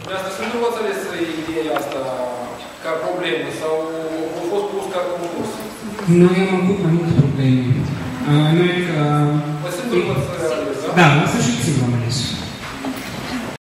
Dumneavoastră sunt nu v-ați ideea asta ca problemă sau a fost pus ca concurs? Noi am avut mai multe probleme. Uh, Noi, uh, Vă sunt urmă da? da, să